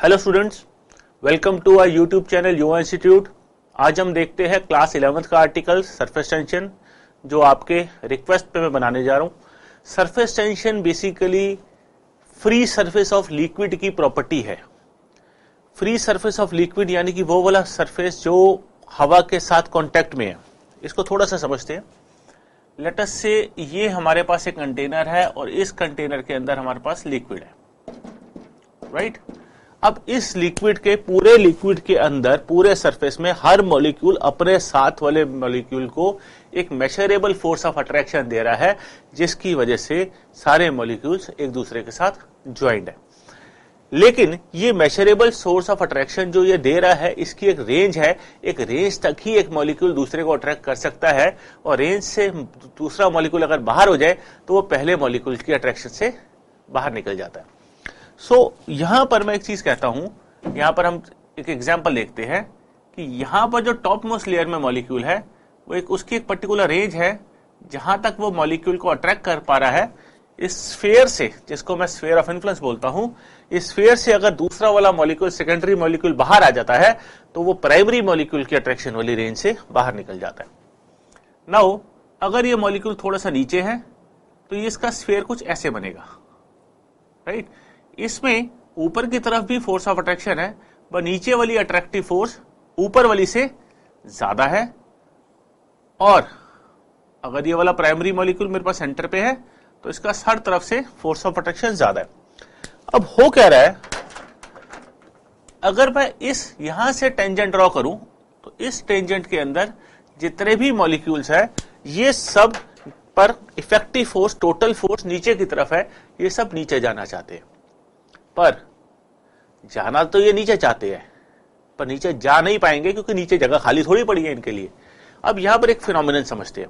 Hello students welcome to our YouTube channel Yuva institute आज हम देखते हैं क्लास इलेवंथ का आर्टिकल सरफेस टेंशन जो आपके रिक्वेस्ट पे मैं बनाने जा रहा हूँ। Surface tension basically free surface of liquid की प्रॉपर्टी है। फ्री सरफेस ऑफ़ लिक्विड यानी कि वो वाला सरफेस जो हवा के साथ कांटेक्ट में है। इसको थोड़ा सा समझते हैं। लेटस से ये हमारे पास एक कंटेनर है और इस कंटेनर के अंदर हमारे पास लिक्विड है। Right right? अब इस लिक्विड के, पूरे लिक्विड के अंदर, पूरे सरफेस में हर मॉलिक्यूल अपने साथ वाले मॉलिक्यूल को एक मेजरेबल फोर्स ऑफ़ अट्रैक्शन दे रहा है, जिसकी वजह से सारे मॉलिक्यूल्स एक दूसरे के साथ ज्वाइंट है। लेकिन ये मेजरेबल सोर्स ऑफ़ अट्रैक्शन जो ये दे रहा है, इसकी एक रेंज है, एक रेंज तक ही एक मॉलिक्यूल दूसरे को अट्रैक्ट कर सकता है, और रेंज से दूसरा मॉलिक्यूल अगर बाहर हो जाए तो वो पहले मॉलिक्यूल की अट्रैक्शन से बाहर निकल जाता है। सो so, यहाँ पर मैं एक चीज़ कहता हूँ यहाँ पर हम एक एग्ज़ाम्पल देखते हैं कि यहाँ पर जो टॉप मोस्ट लेयर में मॉलिक्यूल है वो एक उसकी एक पर्टिकुलर रेंज है जहाँ तक वो मॉलिक्यूल को अट्रैक्ट कर पा रहा है इस स्फेयर से जिसको मैं स्फेयर ऑफ़ इन्फ्लुएंस बोलता हूँ इस स्फेयर से अगर दूसरा वाला मॉलिक्यूल सेकेंडरी मॉलिक्यूल बाहर आ जाता है तो वो प्राइमरी मॉलिक्यूल की अट्रैक्शन वाली रेंज से बाहर निकल जाता है नाउ अगर ये मॉलिक्यूल थोड़ा सा नीचे है तो ये इसका स्फेयर कुछ ऐसे बनेगा राइट right? इसमें ऊपर की तरफ़ भी फोर्स ऑफ़ अट्रैक्शन है पर नीचे वाली अट्रैक्टिव फोर्स ऊपर वाली से ज़्यादा है। और अगर ये वाला प्राइमरी मॉलिक्यूल मेरे पास सेंटर पे है तो इसका हर तरफ़ से फोर्स ऑफ़ अट्रैक्शन ज़्यादा है। अब हो कह रहा है? अगर मैं इस यहाँ से टेंजेंट ड्रॉ करूँ तो इस टेंजेंट के अंदर जितने भी मॉलिक्यूल्स है, ये सब पर इफ़ेक्टिव फोर्स टोटल फोर्स नीचे की तरफ़ है, ये सब नीचे जाना चाहते हैं। पर जाना तो ये नीचे चाहते हैं, पर नीचे जा नहीं पाएँगे क्योंकि नीचे जगह खाली थोड़ी पड़ी है इनके लिए। अब यहाँ पर एक फिनोमिनन समझते हैं।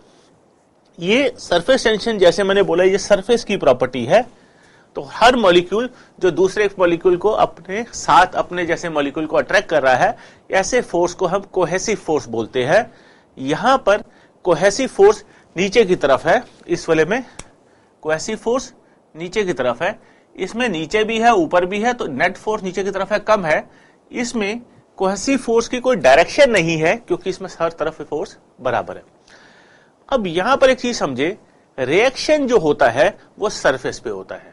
ये सरफेस टेंशन जैसे मैंने बोला, ये सरफेस की प्रॉपर्टी है। तो हर मॉलिक्यूल जो दूसरे मॉलिक्यूल को अपने साथ, अपने जैसे मॉलिक्यूल को अट्रैक्ट कर रहा है, ऐसे फोर्स को हम कोहेसिव फोर्स बोलते हैं। यहाँ पर कोहेसिव फोर्स नीचे की तरफ़ है, इस वाले में कोहेसिव फोर्स नीचे की तरफ़ है। इसमें नीचे भी है, ऊपर भी है तो नेट फोर्स नीचे की तरफ़ है, कम है। इसमें कोहेसिव फोर्स की कोई डायरेक्शन नहीं है, क्योंकि इसमें हर तरफ़ फोर्स बराबर है। अब यहाँ पर एक चीज़ समझे रिएक्शन जो होता है, वो सरफेस पे होता है।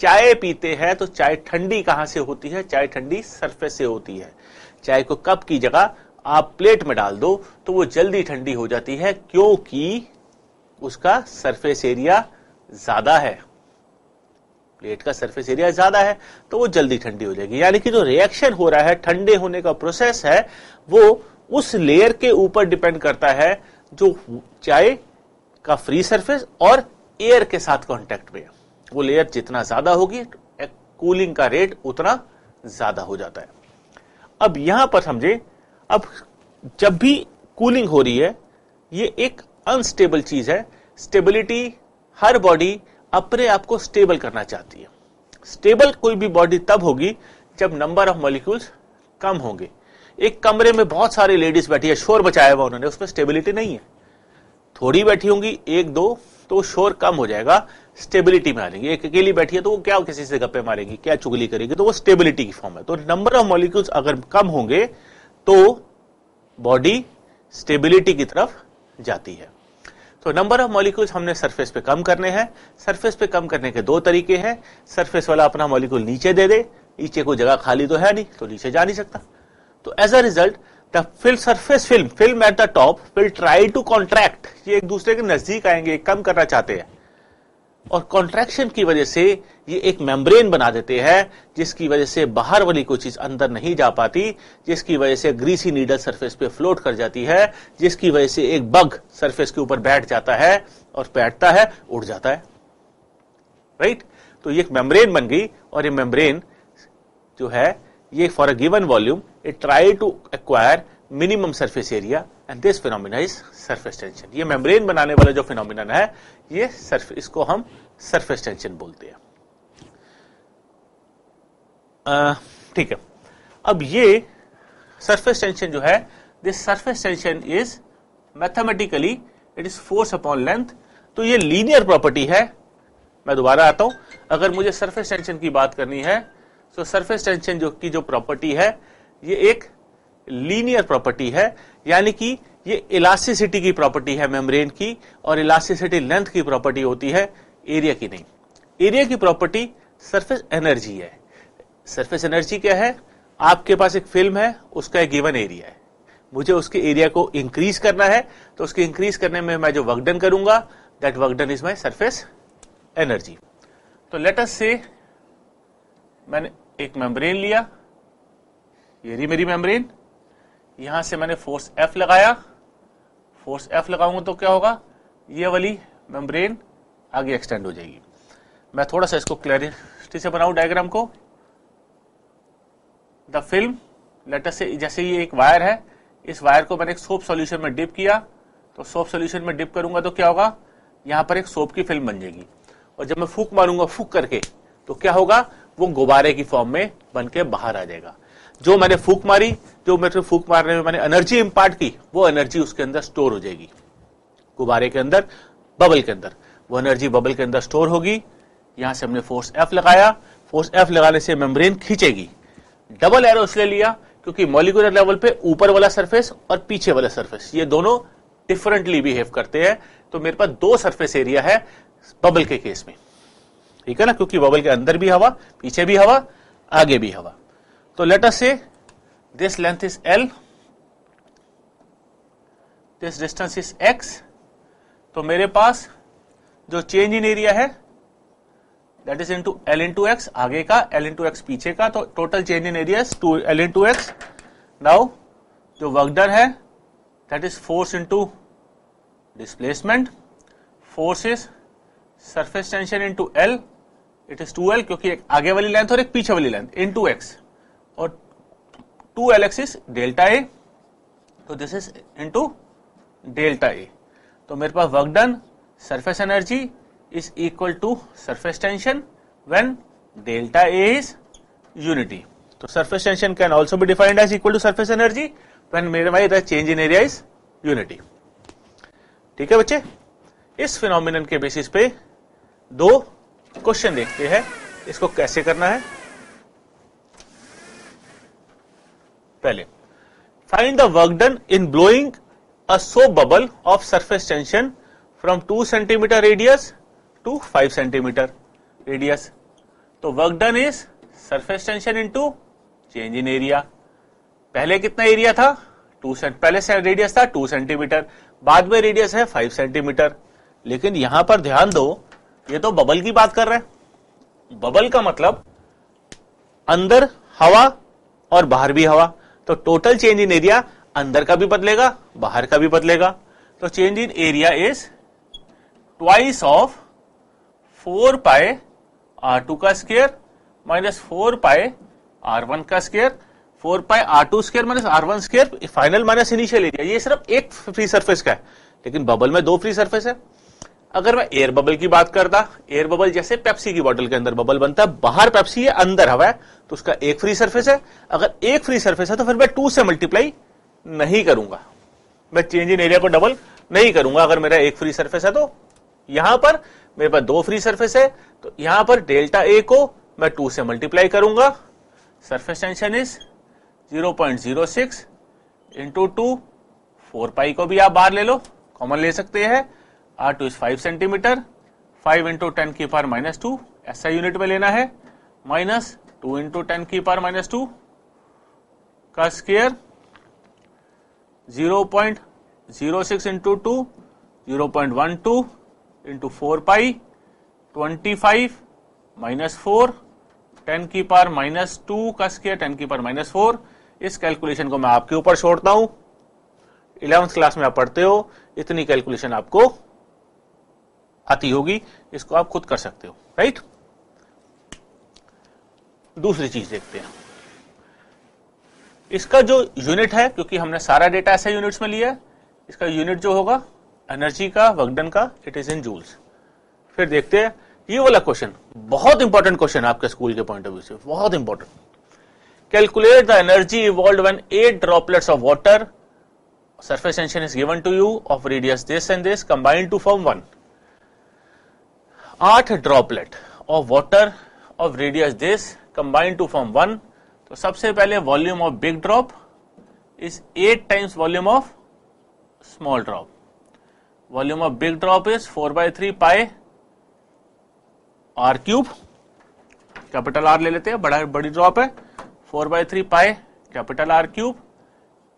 चाय पीते हैं तो चाय ठंडी कहाँ से होती है? चाय ठंडी सरफेस से होती है। चाय को कप की जगह आप प्लेट में डाल दो तो वो जल्दी ठंडी हो जाती है, क्योंकि उसका सरफेस एरिया ज़्यादा है। प्लेट का सरफेस एरिया ज़्यादा है तो वो जल्दी ठंडी हो जाएगी। यानी कि जो रिएक्शन हो रहा है, ठंडे होने का प्रोसेस है, वो उस लेयर के ऊपर डिपेंड करता है जो चाय का फ्री सरफेस और एयर के साथ कांटेक्ट में वो लेयर जितना ज़्यादा होगी कूलिंग का रेट उतना ज़्यादा हो जाता है। अब यहाँ पर समझे, अब जब भी कूलिंग हो रही है, ये एक अनस्टेबल चीज़ है। स्टेबिलिटी हर बॉडी अपने आप को स्टेबल करना चाहती है। स्टेबल कोई भी बॉडी तब होगी जब नंबर ऑफ़ मॉलिक्यूल्स कम होंगे। एक कमरे में बहुत सारी लेडीज़ बैठी है, शोर बचाया हुआ उन्होंने, उसमें स्टेबिलिटी नहीं है। थोड़ी बैठी होंगी, एक दो तो शोर कम हो जाएगा स्टेबिलिटी में आ जाएँगे। एक अकेली बैठी है तो वो क्या किसी से गप्पे मारेगी, क्या चुगली करेगी तो वो स्टेबिलिटी की फॉर्म है। तो नंबर ऑफ़ मॉलिक्यूल्स अगर कम होंगे तो बॉडी स्टेबिलिटी की तरफ़ जाती है। तो नंबर ऑफ़ मॉलिक्यूल्स हमने सरफेस पे कम करने हैं। सरफेस पे कम करने के दो तरीके हैं। सरफेस वाला अपना मॉलिक्यूल नीचे दे दे। नीचे को जगह खाली तो है नहीं तो नीचे जा नहीं सकता। तो as a result the fill surface film film at the top will try to contract ये एक दूसरे के नज़दीक आएँगे, कम करना चाहते हैं। और कॉन्ट्रैक्शन की वजह से ये एक मेम्ब्रेन बना देते हैं, जिसकी वजह से बाहर वाली कोई चीज़ अंदर नहीं जा पाती, जिसकी वजह से ग्रीसी नीडल सरफेस पे फ्लोट कर जाती है, जिसकी वजह से एक बग सरफेस के ऊपर बैठ जाता है और बैठता है, उड़ जाता है। राइट तो ये एक मेम्ब्रेन बन गई और ये मेम्ब्रेन जो है, ये for a given volume it try to acquire minimum surface area and this phenomena is surface tension ये मेम्ब्रेन बनाने वाला जो फिनोमिना है, ये सर्फ इसको हम सरफेस टेंशन बोलते हैं। ठीक है। अब ये सरफेस टेंशन जो है this surface tension is mathematically it is force upon length तो ये लीनियर प्रॉपर्टी है। मैं दोबारा आता हूँ। अगर मुझे सरफेस टेंशन की बात करनी है तो सरफेस टेंशन जो, की जो प्रॉपर्टी है, ये एक लीनियर प्रॉपर्टी है, यानी कि ये इलास्टिसिटी की प्रॉपर्टी है मेम्ब्रेन की, और इलास्टिसिटी लेंथ की प्रॉपर्टी होती है एरिया की नहीं। एरिया की प्रॉपर्टी सरफेस एनर्जी है। सरफेस एनर्जी क्या है? आपके पास एक फ़िल्म है, उसका एक गिवन एरिया है। मुझे उसके एरिया को इंक्रीज करना है तो उसके इंक्रीज करने में मैं जो वर्कडन करूँगा that work done is my surface energy तो लेटस से मैंने एक मेम्ब्रेन लिया। ये रही मेरी मेम्ब्रेन यहाँ से मैंने फोर्स एफ़ लगाया। फोर्स एफ़ लगाऊँगा तो क्या होगा? ये वाली मेम्ब्रेन आगे एक्सटेंड हो जाएगी। मैं थोड़ा सा इसको क्लैरिटी से बनाऊ डायग्राम को। द फ़िल्म लेटर से जैसे ये एक वायर है, इस वायर को मैंने एक सोप सॉल्यूशन में डिप किया। तो सोप सॉल्यूशन में डिप करूँगा तो क्या होगा? यहाँ पर एक सोप की फ़िल्म बन जाएगी। और जब मैं फूक मारूँगा फूक करके तो क्या होगा? वो गुब्बारे की फॉर्म में बन के बाहर आ जाएगा। जो मैंने फूक मारी, जो मेरे फूक मारने में मैंने एनर्जी इंपार्ट की, वो एनर्जी उसके अंदर स्टोर हो जाएगी। गुब्बारे के अंदर बबल के अंदर। वो एनर्जी बबल के अंदर स्टोर होगी। यहाँ से हमने फोर्स एफ़ लगाया। फोर्स एफ़ लगाने से मेम्ब्रेन खींचेगी। डबल एरो इसलिए लिया क्योंकि मॉलिकुलर लेवल पे ऊपर वाला सरफेस और पीछे वाला सरफेस ये दोनों डिफरेंटली बिहेव करते हैं। तो मेरे पास दो सरफेस एरिया है बबल के केस में। ठीक है ना? क्योंकि बबल के अंदर भी हवा, पीछे भी हवा, आगे भी हवा। तो let us say this length is L this distance is X तो मेरे पास जो चेंज इन एरिया है that is into L into X आगे का एल इंटू एक्स पीछे का तो total change in area two L into X now जो वर्क डन है that is force into displacement force is surface tension into L it is two L क्योंकि एक आगे वाली लेंथ और एक पीछे वाली length into X 2Lx delta delta A. So this is into delta A. तो मेरे पास work done surface energy is equal to surface tension when delta A is unity तो surface tension can also be defined as equal to surface energy when मेरे भाई change in area is unity ठीक है बच्चे? इस phenomenon के basis पे दो क्वेश्चन देखते हैं, इसको कैसे करना है? पहले। Find the work done in blowing a soap bubble of surface tension from 2 centimetre radius to five centimetre radius तो work done is surface tension into change in area पहले कितना एरिया था? टू पहले से रेडियस था two centimetre बाद में radius है फाइव सेंटीमीटर लेकिन यहाँ पर ध्यान दो, ये तो बबल की बात कर रहे हैं। बबल का मतलब अंदर हवा और बाहर भी हवा। तो टोटल चेंज इन एरिया अंदर का भी बदलेगा, बाहर का भी बदलेगा। तो change in area is twice of four pi R two का square minus four pi R one का square four pi R two square minus R one square final minus initial area ये सिर्फ़ एक फ्री सरफेस का है, लेकिन bubble में दो फ्री सरफेस है। अगर मैं एयर बबल की बात करता एयर बबल जैसे पेप्सी की बोतल के अंदर बबल बनता है बाहर पेप्सी है, अंदर हवा है तो उसका एक फ्री सरफेस है। अगर एक फ्री सरफेस है तो फिर मैं टू से मल्टीप्लाई नहीं करूँगा। मैं चेंज इन एरिया को डबल नहीं करूँगा। अगर मेरा एक फ्री सरफेस है तो यहाँ पर मेरे पास दो फ्री सरफेस है तो यहाँ पर डेल्टा ए को मैं टू से मल्टीप्लाई करूँगा। Surface tension is zero point zero six into two four pi को भी आप बाहर ले लो कॉमन ले सकते हैं। R two is five centimetre five into ten की पार माइनस टू ऐसा यूनिट में लेना है माइनस टू इंटू टेन की पार माइनस टू का square zero point zero six into two zero point one two into four pi twenty five minus four ten की पार minus two का square ten की पार minus four इस calculation को मैं आपके ऊपर छोड़ता हूँ। इलेवंथ क्लास में आप पढ़ते हो, इतनी कैलकुलेशन आपको आती होगी, इसको आप खुद कर सकते हो, राइट? दूसरी चीज़ देखते हैं। इसका जो यूनिट है, क्योंकि हमने सारा डेटा ऐसे यूनिट्स में लिया इसका यूनिट जो होगा, एनर्जी का वर्कडन का, इट इज़ इन जूल्स। फिर देखते हैं, ये वाला क्वेश्चन, बहुत इंपॉर्टेंट क्वेश्चन आपके स्कूल के पॉइंट ऑफ़ व्यू से, बहुत important. Calculate the energy evolve when eight droplets of water surface tension is given to you of radius this and this combined to form one आठ droplet of water of radius this combine to form one तो सबसे पहले volume of big drop is eight times volume of small drop volume of big drop is four by three pi R cube capital R ले लेते हैं, बड़ा बड़ी drop है। Four by three pi capital R cube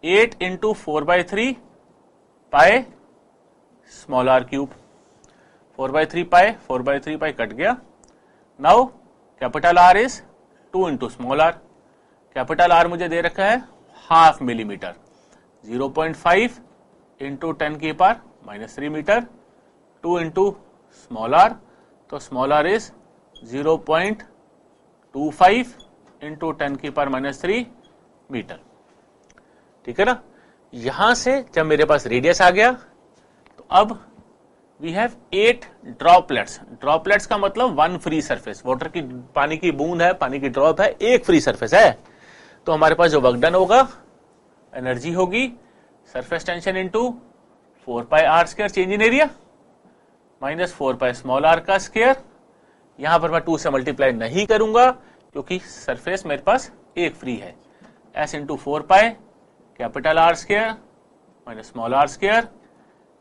eight into four by three pi small R cube four by three pi four by three pi cut गया। Now capital R is two into small R capital R मुझे दे रखा है half millimetre zero point five into ten की power minus three metre two into small R तो small R is zero point two five into ten की पार minus three metre ठीक है ना? यहाँ से जब मेरे पास रेडियस आ गया तो अब we have eight droplets droplets का मतलब वन फ्री सरफेस वाटर की, पानी की बूंद है, पानी की ड्रॉप है, एक फ्री सरफेस है। तो हमारे पास जो वर्क डन होगा एनर्जी होगी surface tension into four pi R square change in area minus four pi small R का स्क्र यहाँ पर मैं टू से मल्टीप्लाई नहीं करूँगा, क्योंकि सरफेस मेरे पास एक फ्री है। S into four pi capital R square minus small R square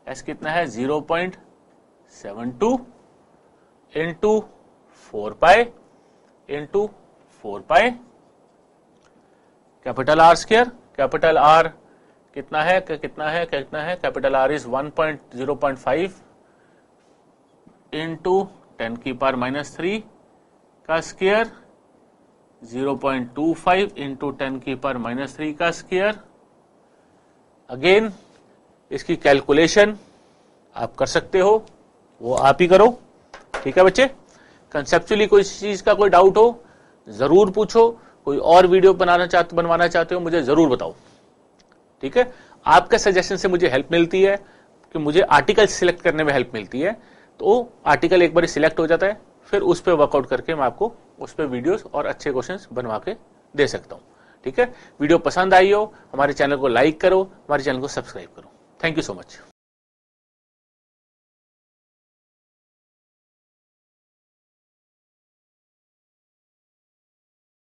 S कितना है? Zero point seven two into four pi into four pi capital R square capital R कितना है कितना है कितना है? Capital R is one point zero point five into ten की पार minus three का square zero point two five into ten की पार minus three का स्केयर अगेन, इसकी कैलकुलेशन आप कर सकते हो। वो आप ही करो। ठीक है बच्चे? कंसेप्चुअली कोई चीज़ का कोई डाउट हो, ज़रूर पूछो। कोई और वीडियो बनाना चाहते बनवाना चाहते हो, मुझे ज़रूर बताओ। ठीक है? आपके सजेशन से मुझे हेल्प मिलती है कि मुझे आर्टिकल सिलेक्ट करने में हेल्प मिलती है। तो आर्टिकल एक बार सिलेक्ट हो जाता है, फिर उस पर वर्कआउट करके मैं आपको उस पर वीडियोस और अच्छे क्वेश्चन बनवा के दे सकता हूँ। ठीक है? वीडियो पसंद आई हो, हमारे चैनल को लाइक करो, हमारे चैनल को सब्सक्राइब करो। Thank you so much